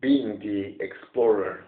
being the explorer.